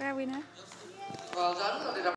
Prawi na? Well done.